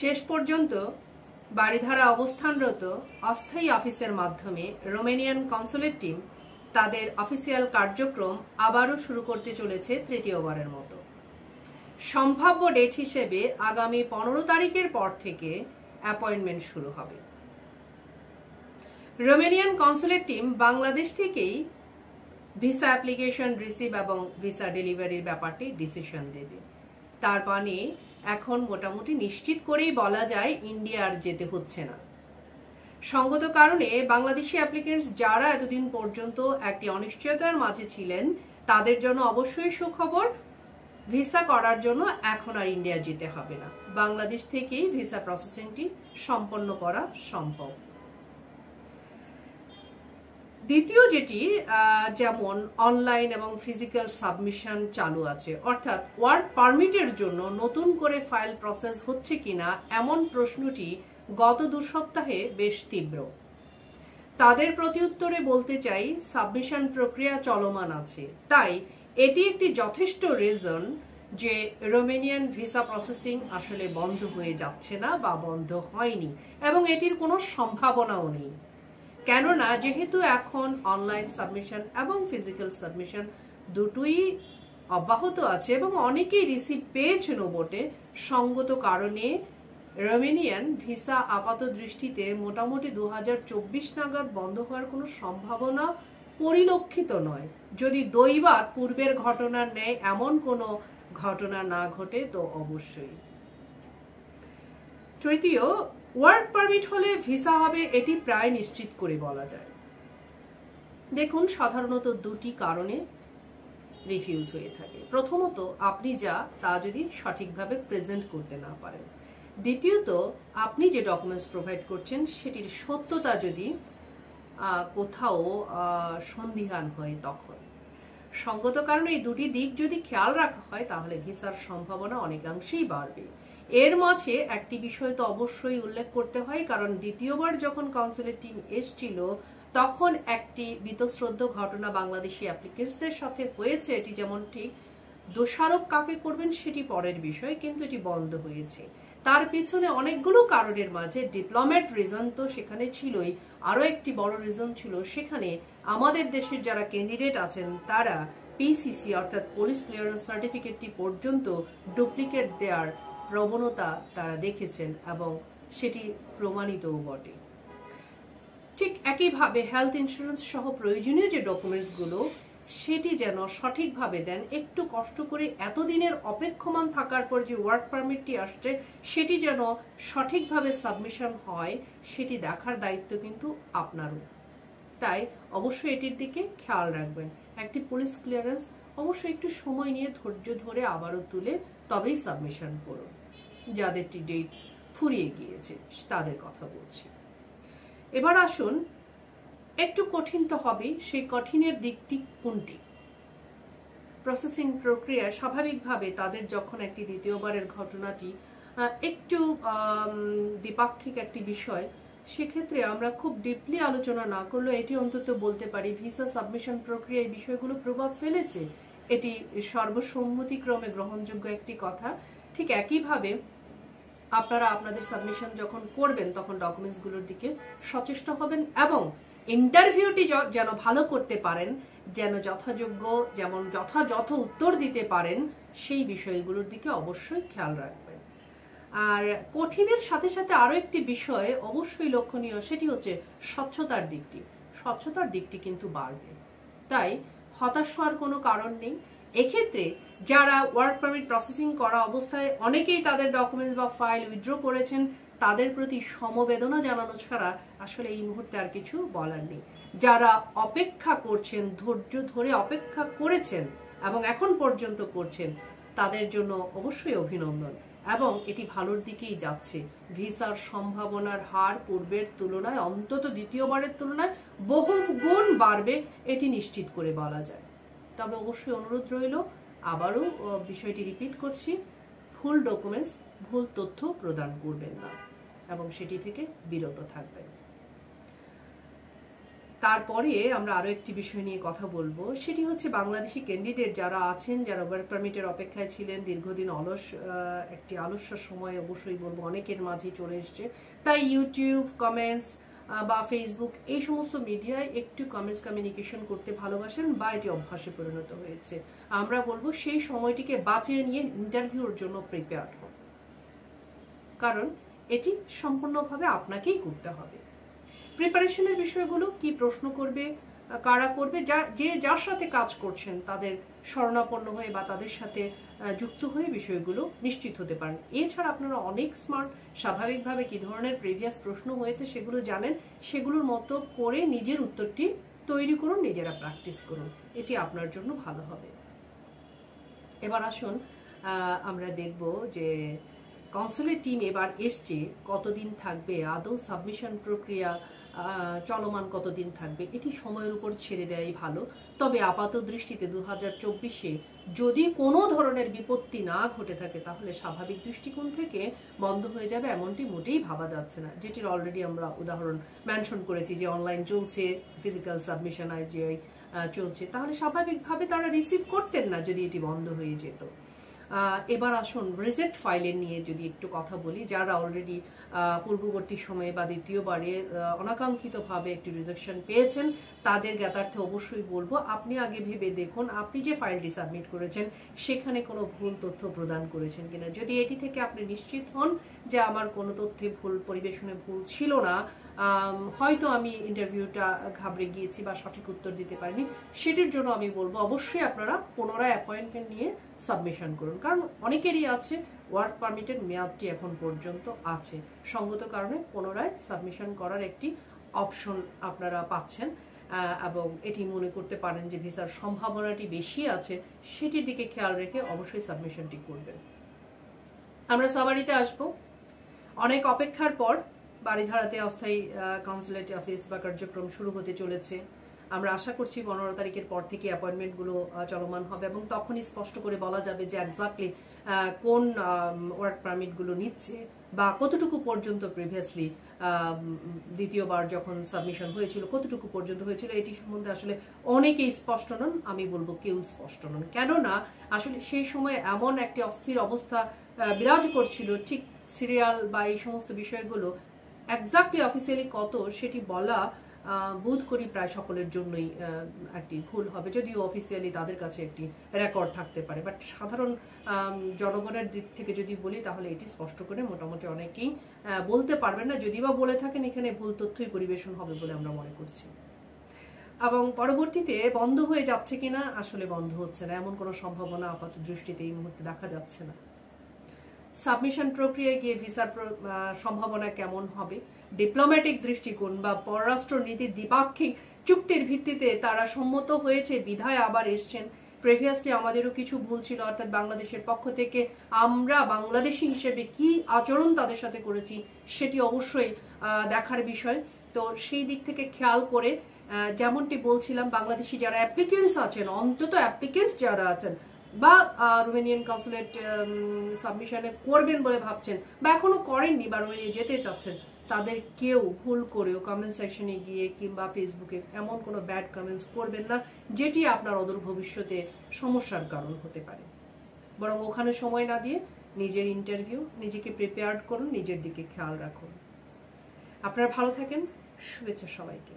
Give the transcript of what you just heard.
শেষ পর্যন্ত বাড়িধারা অবস্থানরত অস্থায়ী অফিসের মাধ্যমে রোমেনিয়ান কনসুলেট টিম তাদের অফিসিয়াল কার্যক্রম আবারও শুরু করতে চলেছে তৃতীয়বারের মতো। সম্ভাব্য ডেট হিসেবে আগামী পনেরো তারিখের পর থেকে অ্যাপয়েন্টমেন্ট শুরু হবে। রোমেনিয়ান কনসুলেট টিম বাংলাদেশ থেকেই ভিসা অ্যাপ্লিকেশন রিসিভ এবং ভিসা ডেলিভারির ব্যাপারটি ডিসিশন দেবে। তার মানে এখন মোটামুটি নিশ্চিত করেই বলা যায় ইন্ডিয়া আর যেতে হচ্ছে না। সঙ্গত কারণে বাংলাদেশি অ্যাপ্লিকেন্টস যারা এতদিন পর্যন্ত একটি অনিশ্চয়তার মাঝে ছিলেন, তাদের জন্য অবশ্যই সুখবর, ভিসা করার জন্য এখন আর ইন্ডিয়া যেতে হবে না। বাংলাদেশ থেকেই ভিসা প্রসেসিংটি সম্পন্ন করা সম্ভব। দ্বিতীয় যেটি যেমন অনলাইন এবং ফিজিক্যাল সাবমিশন চালু আছে, অর্থাৎ ওয়ার্ক পারমিটের জন্য নতুন করে ফাইল প্রসেস হচ্ছে কিনা এমন প্রশ্নটি গত দু সপ্তাহে বেশ তীব্র। তাদের প্রতিউত্তরে বলতে চাই সাবমিশন প্রক্রিয়া চলমান আছে। তাই এটি একটি যথেষ্ট রিজন যে রোমেনিয়ান ভিসা প্রসেসিং আসলে বন্ধ হয়ে যাচ্ছে না বা বন্ধ হয়নি, এবং এটির কোনো সম্ভাবনাও নেই। কেননা যেহেতু এখন অনলাইন সাবমিশন এবং ফিজিক্যাল সাবমিশন দুটোই অব্যাহত আছে এবং অনেকেই রিসিভ পেয়েছেন বটে। সঙ্গত কারণে রোমেনিয়ান ভিসা আপাত দৃষ্টিতে মোটামুটি দু হাজার চব্বিশ নাগাদ বন্ধ হওয়ার কোনো সম্ভাবনা পরিলক্ষিত নয়। যদি দৈবাত পূর্বের ঘটনার ন্যায় এমন কোনো ঘটনা না ঘটে, তো অবশ্যই। তৃতীয় ওয়ার্ক পারমিট হলে ভিসা হবে এটি প্রায় নিশ্চিত করে বলা যায়। দেখুন, সাধারণত দুটি কারণে রিফিউজ হয়ে থাকে। প্রথমত, আপনি যা, তা যদি সঠিকভাবে প্রেজেন্ট করতে না পারেন। দ্বিতীয়ত, আপনি যে ডকুমেন্টস প্রোভাইড করছেন, সেটির সত্যতা যদি কোথাও সন্দিহান হয় তখন। সঙ্গত কারণে এই দুটি দিক যদি খেয়াল রাখা হয়, তাহলে ভিসার সম্ভাবনা অনেকাংশেই বাড়বে। এর মাঝে একটি বিষয় তো অবশ্যই উল্লেখ করতে হয়, কারণ দ্বিতীয়বার যখন কাউন্সিলের টিম এসছিল, তখন একটি বিতশ্রদ্ধ ঘটনা বাংলাদেশি অ্যাপ্লিকেন্টসদের সাথে হয়েছে। এটি যেমন ঠিক দোষারোপ কাকে করবেন সেটি পরের বিষয়, কিন্তু এটি বন্ধ হয়েছে। তার পিছনে অনেকগুলো কারণের মাঝে ডিপ্লোমেট রিজন তো সেখানে ছিলই। আরও একটি বড় রিজন ছিল সেখানে আমাদের দেশের যারা ক্যান্ডিডেট আছেন, তারা পিসিসি অর্থাৎ পুলিশ ক্লিয়ারেন্স সার্টিফিকেটটি পর্যন্ত ডুপ্লিকেট দেওয়ার প্রবণতা তারা দেখেছেন এবং সেটি প্রমাণিতও বটে। ঠিক একইভাবে হেলথ ইন্স্যুরেন্স সহ প্রয়োজনীয় যে ডকুমেন্টসগুলো সেটি যেন সঠিকভাবে দেন, একটু কষ্ট করে এতদিনের অপেক্ষমান থাকার পর যে ওয়ার্ক পারমিটটি আসছে, সেটি যেন সঠিকভাবে সাবমিশন হয়, সেটি দেখার দায়িত্ব কিন্তু আপনারও। তাই অবশ্যই এটির দিকে খেয়াল রাখবেন। একটি পুলিশ ক্লিয়ারেন্স অবশ্যই একটু সময় নিয়ে ধৈর্য ধরে আবারও তুলে তবেই সাবমিশন করুন। যাদেরটি ডেট ফুরিয়ে গিয়েছে, তাদের কথা বলছি। এবার আসুন, একটু কঠিন তো হবে সেই কঠিনের দিকটি কোনটি? প্রসেসিং প্রক্রিয়া স্বাভাবিকভাবে তাদের যখন একটি দ্বিতীয়বারের ঘটনাটি একটু দ্বিপাক্ষিক একটি বিষয়, সেক্ষেত্রে আমরা খুব ডিপলি আলোচনা না করলেও এটি অন্তত বলতে পারি ভিসা সাবমিশন প্রক্রিয়া এই বিষয়গুলো প্রভাব ফেলেছে। এটি সর্বসম্মতিক্রমে গ্রহণযোগ্য একটি কথা। ঠিক একইভাবে আপনারা আপনাদের সাবমিশন যখন করবেন, তখন ডকুমেন্টসগুলোর দিকে সচেষ্ট হবেন এবং ইন্টারভিউটি যেন ভালো করতে পারেন, যেন যথাযোগ্য, যেমন যথাযথ উত্তর দিতে পারেন, সেই বিষয়গুলোর দিকে অবশ্যই খেয়াল রাখবেন। আর কঠিনের সাথে সাথে আরও একটি বিষয় অবশ্যই লক্ষণীয়, সেটি হচ্ছে স্বচ্ছতার দিকটি। স্বচ্ছতার দিকটি কিন্তু বাড়বে। তাই হতাশ হওয়ার কোনো কারণ নেই। এক্ষেত্রে যারা ওয়ার্ক পারমিট প্রসেসিং করা অবস্থায় অনেকেই তাদের ডকুমেন্টস বা ফাইল উইথড্র করেছেন, তাদের প্রতি সমবেদনা জানানো ছাড়া আসলে এই মুহূর্তে আর কিছু বলার নেই। যারা অপেক্ষা করছেন, ধৈর্য ধরে অপেক্ষা করেছেন এবং এখন পর্যন্ত করছেন, তাদের জন্য অবশ্যই অভিনন্দন। এবং এটি ভালোর দিকেই যাচ্ছে। ভিসার সম্ভাবনার হার পূর্বের তুলনায়, অন্তত দ্বিতীয়বারের তুলনায় বহু গুণ বাড়বে, এটি নিশ্চিত করে বলা যায়। তবে অবশ্যই অনুরোধ রইল, আবারও বিষয়টি রিপিট করছি, ভুল ডকুমেন্টস ভুল তথ্য প্রদান করবেন না, এবং সেটি থেকে বিরত থাকবেন। তারপরে আমরা আরও একটি বিষয় নিয়ে কথা বলব, সেটি হচ্ছে বাংলাদেশি ক্যান্ডিডেট যারা আছেন, যারা ওয়ার্ক পারমিটের অপেক্ষায় ছিলেন, দীর্ঘদিন অলস একটি আলস্য সময় অবশ্যই বলব, অনেকের মাঝে চলে এসছে। তাই ইউটিউব কমেন্টস বা ফেসবুক এই সমস্ত মিডিয়ায় একটু কমেন্টস কমিউনিকেশন করতে ভালোবাসেন বা এটি অভ্যাসে পরিণত হয়েছে। আমরা বলব সেই সময়টিকে বাঁচিয়ে নিয়ে ইন্টারভিউর জন্য প্রিপেয়ার হন। কারণ এটি সম্পূর্ণভাবে আপনাকেই করতে হবে। প্রিপারেশনের বিষয়গুলো কি প্রশ্ন করবে কারা করবে, যা যে যার সাথে কাজ করছেন, তাদের শরণাপন্ন হয়ে বা তাদের সাথে যুক্ত হয়ে বিষয়গুলো নিশ্চিত হতে পারেন। এছাড়া আপনারা অনেক স্মার্ট স্বাভাবিকভাবে কি ধরনের প্রিভিয়াস প্রশ্ন হয়েছে সেগুলো জানেন, সেগুলোর মতো করে নিজের উত্তরটি তৈরি করুন, নিজেরা প্র্যাকটিস করুন। এটি আপনার জন্য ভালো হবে। এবার আসুন আমরা দেখব যে কাউন্সিলের টিম এবার এসছে, কতদিন থাকবে, আদৌ সাবমিশন প্রক্রিয়া চলমান কতদিন থাকবে, এটি সময়ের উপর ছেড়ে দেওয়াই ভালো। তবে আপাত দৃষ্টিতে দু হাজার চব্বিশে যদি কোনো ধরনের বিপত্তি না ঘটে থাকে, তাহলে স্বাভাবিক দৃষ্টিকোণ থেকে বন্ধ হয়ে যাবে এমনটি মোটেই ভাবা যাচ্ছে না। যেটির অলরেডি আমরা উদাহরণ মেনশন করেছি যে অনলাইন চলছে ফিজিক্যাল সাবমিশন আইজিআই চলছে। তাহলে স্বাভাবিকভাবে তারা রিসিভ করতেন না যদি এটি বন্ধ হয়ে যেত। এবার আসুন, রিজেক্ট ফাইলের নিয়ে যদি একটু কথা বলি, যারা অলরেডি পূর্ববর্তী সময়ে বা দ্বিতীয়বারে অনাকাঙ্ক্ষিতভাবে একটি রিজেকশন পেয়েছেন, তাদের জ্ঞাতার্থে অবশ্যই বলব, আপনি আগে ভেবে দেখুন, আপনি যে ফাইলটি সাবমিট করেছেন, সেখানে কোনো ভুল তথ্য প্রদান করেছেন কিনা। যদি এটি থেকে আপনি নিশ্চিত হন যে আমার কোনো তথ্যে ভুল, পরিবেশনে ভুল ছিল না হয়তো আমি ইন্টারভিউটা ঘাবড়ে গিয়েছি বা সঠিক উত্তর দিতে পারিনি, সেটির জন্য আমি বলব অবশ্যই আপনারা পুনরায় অ্যাপয়েন্টমেন্ট নিয়ে সাবমিশন করুন। কারণ অনেকেরই আছে ওয়ার্ক পারমিটের মেয়াদটি এখন পর্যন্ত আছে। সঙ্গত কারণে পুনরায় সাবমিশন করার একটি অপশন আপনারা পাচ্ছেন এবং এটি মনে করতে পারেন যে ভিসার সম্ভাবনাটি বেশি আছে, সেটির দিকে খেয়াল রেখে অবশ্যই সাবমিশনটি করবেন। আমরা সামারিতে আসব। অনেক অপেক্ষার পর বাড়িধারাতে অস্থায়ী কাউন্সিলেট অফিস বা কার্যক্রম শুরু হতে চলেছে। আমরা আশা করছি পনেরো তারিখের পর থেকে অ্যাপয়েন্টমেন্টগুলো চলমান হবে এবং তখনই স্পষ্ট করে বলা যাবে যে একজাক্টলি কোন ওয়ার্ক পারমিটগুলো নিচ্ছে বা কতটুকু পর্যন্ত প্রিভিয়াসলি দ্বিতীয়বার যখন সাবমিশন হয়েছিল, কতটুকু পর্যন্ত হয়েছিল, এটি সম্বন্ধে আসলে অনেকেই স্পষ্ট নন, আমি বলব কেউ স্পষ্ট নন। কেননা, আসলে সেই সময় এমন একটি অস্থির অবস্থা বিরাজ করছিল, ঠিক সিরিয়াল বা এই সমস্ত বিষয়গুলো একজাক্টলি অফিসিয়ালি কত সেটি বলা বোধ করি প্রায় সকলের জন্যই একটি ভুল হবে। যদিও অফিসিয়ালি তাদের কাছে একটি রেকর্ড থাকতে পারে। বাট সাধারণ জনগণের দিক থেকে যদি বলি, তাহলে এটি স্পষ্ট করে মোটামুটি অনেকেই বলতে পারবেন না। যদি বা বলে থাকেন, এখানে ভুল তথ্যই পরিবেশন হবে বলে আমরা মনে করছি। এবং পরবর্তীতে বন্ধ হয়ে যাচ্ছে কিনা, আসলে বন্ধ হচ্ছে না। এমন কোনো সম্ভাবনা আপাত দৃষ্টিতে এই মুহূর্তে দেখা যাচ্ছে না। সাবমিশন প্রক্রিয়ায় গিয়ে ভিসার সম্ভাবনা কেমন হবে? ডিপ্লোম্যাটিক দৃষ্টিকোণ বা পররাষ্ট্র নীতির দ্বিপাক্ষিক চুক্তির ভিত্তিতে তারা সম্মত হয়েছে, বিধায় আবার এসছেন। প্রিভিয়াসলি আমাদেরও কিছু ভুল ছিল, অর্থাৎ বাংলাদেশের পক্ষ থেকে আমরা বাংলাদেশি হিসেবে কি আচরণ তাদের সাথে করেছি সেটি অবশ্যই দেখার বিষয়। তো সেই দিক থেকে খেয়াল করে যেমনটি বলছিলাম, বাংলাদেশি যারা অ্যাপ্লিকেন্টস আছেন, অন্তত অ্যাপ্লিকেন্টস যারা আছেন বা রোমেনিয়ান কনসুলেট সাবমিশনে করবেন বলে ভাবছেন বা এখনও করেননি বা রোমেনিয়া যেতে চাচ্ছেন, তাদের কেউ ভুল করেও কমেন্ট সেকশনে গিয়ে কিংবা ফেসবুকে এমন কোনো ব্যাড কমেন্টস করবেন না, যেটি আপনার অদূর ভবিষ্যতে সমস্যার কারণ হতে পারে। বরং ওখানে সময় না দিয়ে নিজের ইন্টারভিউ নিজেকে প্রিপেয়ার্ড করুন, নিজের দিকে খেয়াল রাখুন। আপনারা ভালো থাকেন, শুভেচ্ছা সবাইকে।